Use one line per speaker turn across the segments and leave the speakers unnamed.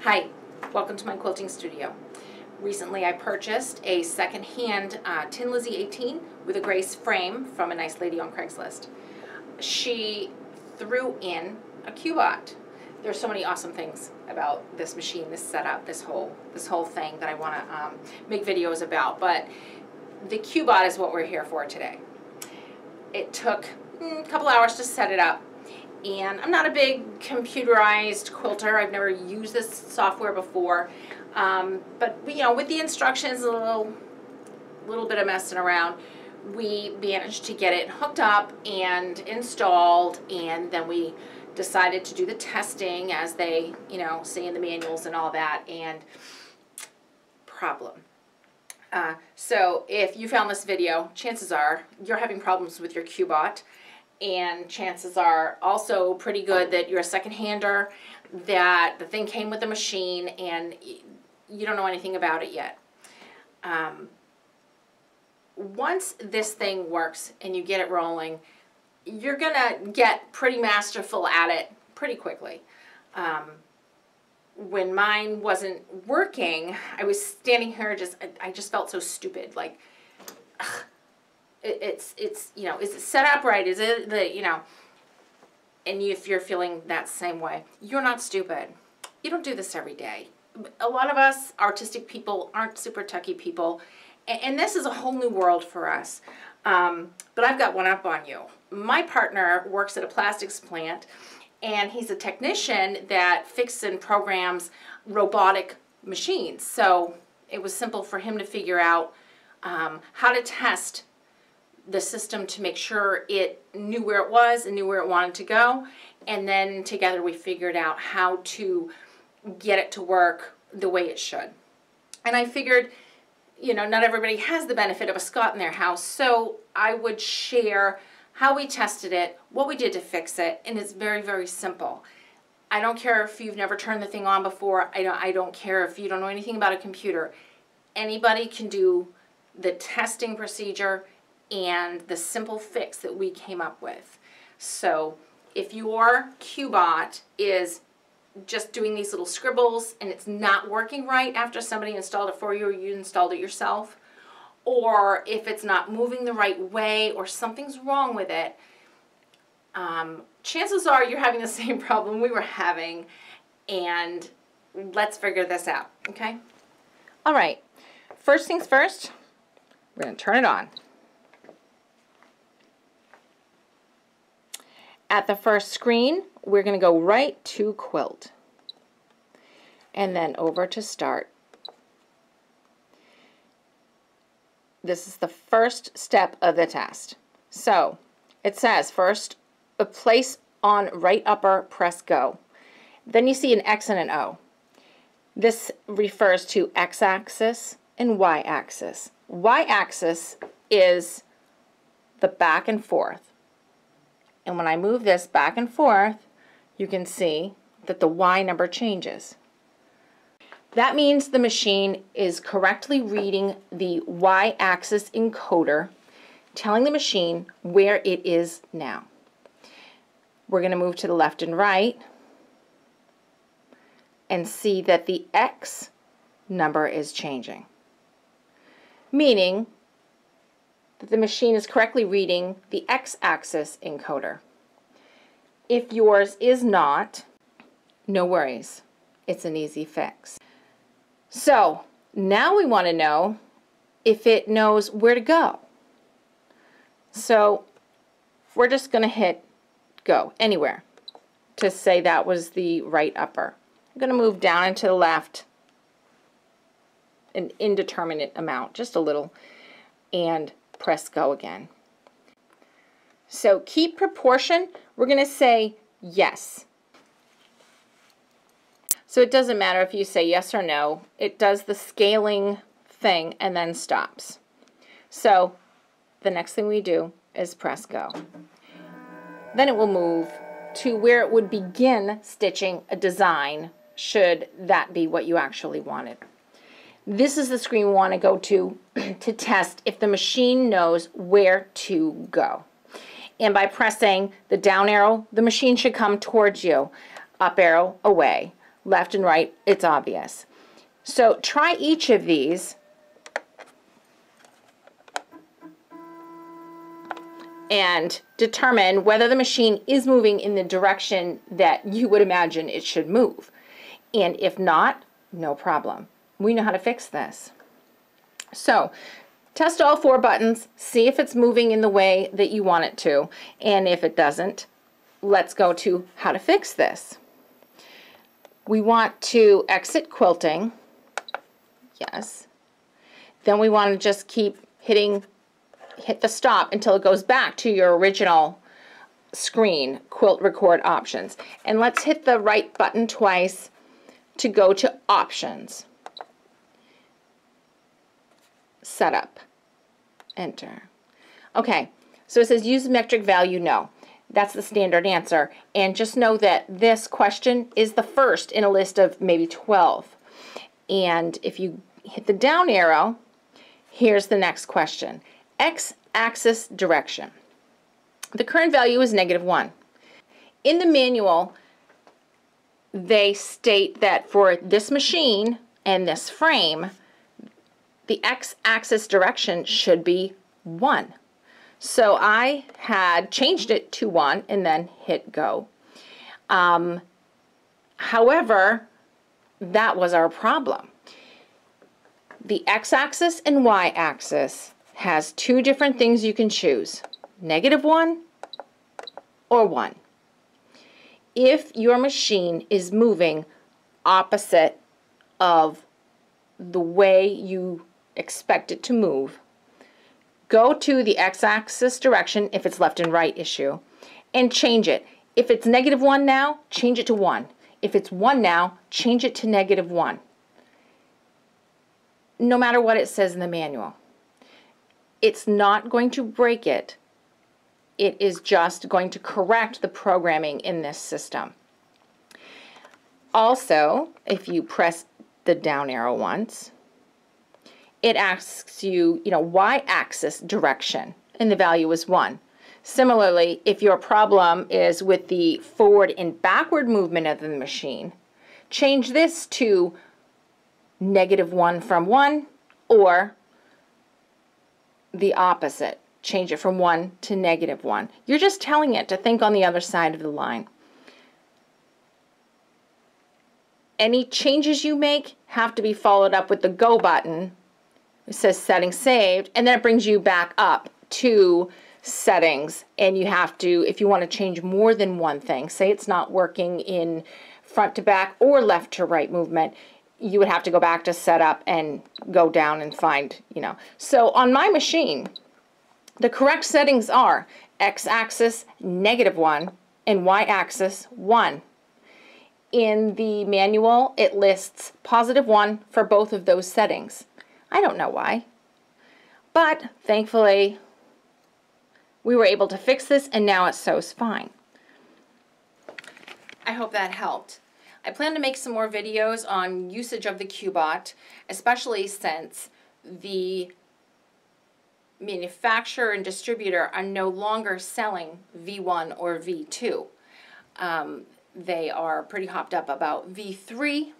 Hi, welcome to my quilting studio. Recently I purchased a second-hand uh, Tin Lizzie 18 with a Grace frame from a nice lady on Craigslist. She threw in a Q-Bot. There's so many awesome things about this machine, this setup, this whole this whole thing that I want to um, make videos about. But the Q-Bot is what we're here for today. It took mm, a couple hours to set it up and I'm not a big computerized quilter. I've never used this software before. Um, but you know, with the instructions, a little, little bit of messing around, we managed to get it hooked up and installed, and then we decided to do the testing as they, you know, say in the manuals and all that, and problem. Uh, so if you found this video, chances are you're having problems with your Q-Bot and chances are also pretty good that you're a second-hander, that the thing came with the machine and you don't know anything about it yet. Um, once this thing works and you get it rolling, you're gonna get pretty masterful at it pretty quickly. Um, when mine wasn't working, I was standing here just, I, I just felt so stupid, like, it, it's it's you know is it set up right? Is it the you know? And if you're feeling that same way, you're not stupid. You don't do this every day. A lot of us artistic people aren't super techie people, and, and this is a whole new world for us. Um, but I've got one up on you. My partner works at a plastics plant, and he's a technician that fixes and programs robotic machines. So it was simple for him to figure out um, how to test the system to make sure it knew where it was and knew where it wanted to go. And then together we figured out how to get it to work the way it should. And I figured, you know, not everybody has the benefit of a Scott in their house, so I would share how we tested it, what we did to fix it, and it's very, very simple. I don't care if you've never turned the thing on before. I don't, I don't care if you don't know anything about a computer. Anybody can do the testing procedure and the simple fix that we came up with. So if your Q-Bot is just doing these little scribbles and it's not working right after somebody installed it for you or you installed it yourself, or if it's not moving the right way or something's wrong with it, um, chances are you're having the same problem we were having and let's figure this out, okay? All right, first things first, we're gonna turn it on. At the first screen, we're going to go right to quilt and then over to start. This is the first step of the test. So it says first place on right upper, press go. Then you see an X and an O. This refers to x-axis and y-axis. Y-axis is the back and forth. And when I move this back and forth, you can see that the Y number changes. That means the machine is correctly reading the Y-axis encoder, telling the machine where it is now. We're going to move to the left and right and see that the X number is changing, meaning that the machine is correctly reading the x-axis encoder. If yours is not, no worries. It's an easy fix. So now we want to know if it knows where to go. So we're just going to hit go anywhere to say that was the right upper. I'm going to move down and to the left an indeterminate amount, just a little, and press go again. So keep proportion, we're going to say yes. So it doesn't matter if you say yes or no, it does the scaling thing and then stops. So the next thing we do is press go. Then it will move to where it would begin stitching a design should that be what you actually wanted. This is the screen we want to go to to test if the machine knows where to go. And by pressing the down arrow, the machine should come towards you. Up arrow, away. left and right, it's obvious. So try each of these and determine whether the machine is moving in the direction that you would imagine it should move. And if not, no problem. We know how to fix this. So test all four buttons, see if it's moving in the way that you want it to. And if it doesn't, let's go to how to fix this. We want to exit quilting. Yes. Then we want to just keep hitting hit the stop until it goes back to your original screen, quilt record options. And let's hit the right button twice to go to options. Setup. Enter. Okay, so it says use metric value no. That's the standard answer. And just know that this question is the first in a list of maybe 12. And if you hit the down arrow, here's the next question x-axis direction. The current value is negative 1. In the manual, they state that for this machine and this frame, the x-axis direction should be 1. So I had changed it to 1 and then hit go. Um, however, that was our problem. The x-axis and y-axis has two different things you can choose, negative one or one. If your machine is moving opposite of the way you expect it to move, go to the x-axis direction if it's left and right issue and change it. If it's negative one now, change it to one. If it's one now, change it to negative one. No matter what it says in the manual. It's not going to break it. It is just going to correct the programming in this system. Also, if you press the down arrow once, it asks you, you know, y-axis direction, and the value is 1. Similarly, if your problem is with the forward and backward movement of the machine, change this to negative 1 from 1 or the opposite. Change it from 1 to negative 1. You're just telling it to think on the other side of the line. Any changes you make have to be followed up with the go button. It says settings saved, and then it brings you back up to settings. And you have to, if you want to change more than one thing, say it's not working in front to back or left to right movement, you would have to go back to setup and go down and find, you know. So on my machine, the correct settings are x-axis negative 1 and y-axis 1. In the manual, it lists positive 1 for both of those settings. I don't know why. But thankfully, we were able to fix this and now it sews fine. I hope that helped. I plan to make some more videos on usage of the Q-Bot, especially since the manufacturer and distributor are no longer selling V1 or V2. Um, they are pretty hopped up about V3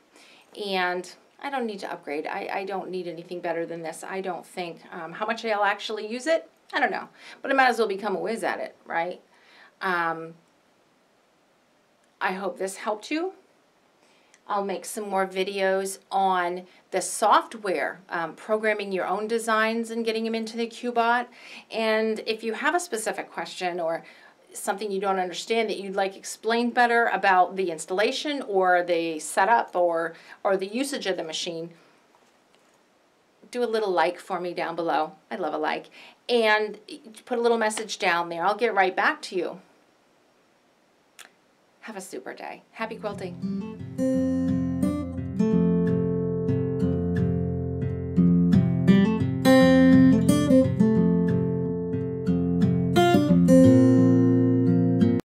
and I don't need to upgrade. I, I don't need anything better than this. I don't think. Um, how much I'll actually use it? I don't know. But I might as well become a whiz at it, right? Um, I hope this helped you. I'll make some more videos on the software, um, programming your own designs and getting them into the Q-Bot. And if you have a specific question or something you don't understand that you'd like explained better about the installation or the setup or, or the usage of the machine, do a little like for me down below. I love a like. And put a little message down there. I'll get right back to you. Have a super day. Happy quilting.